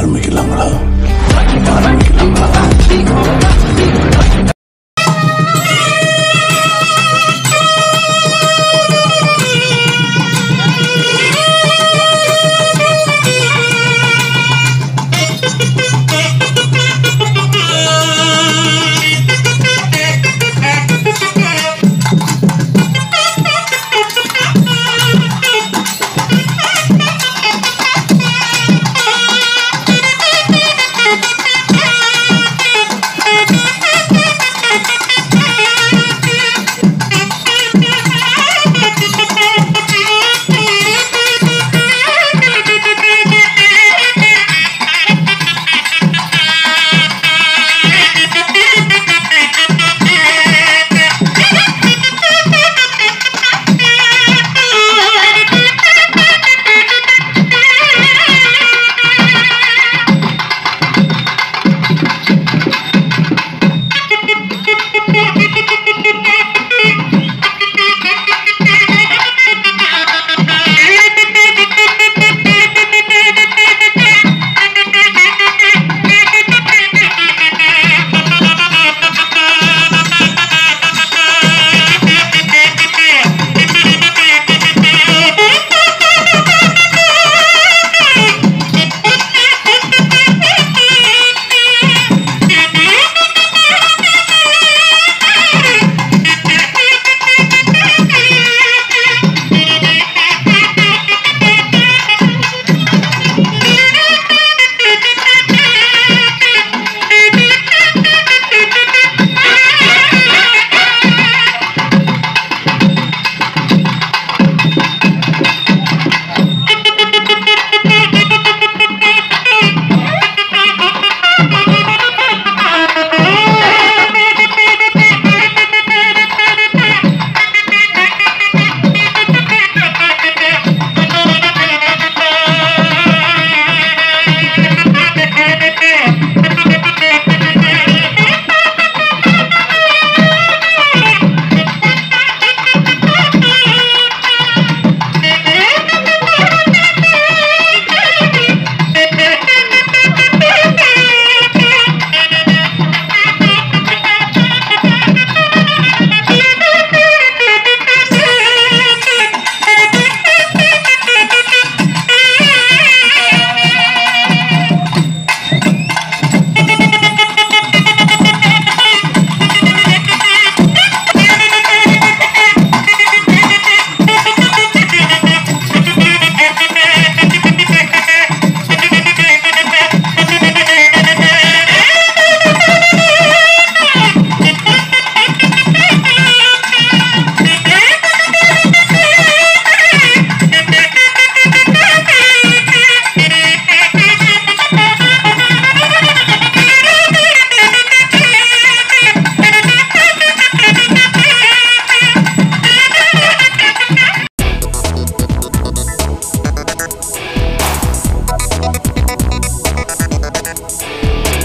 ஆரம்பிக்கலாங்களா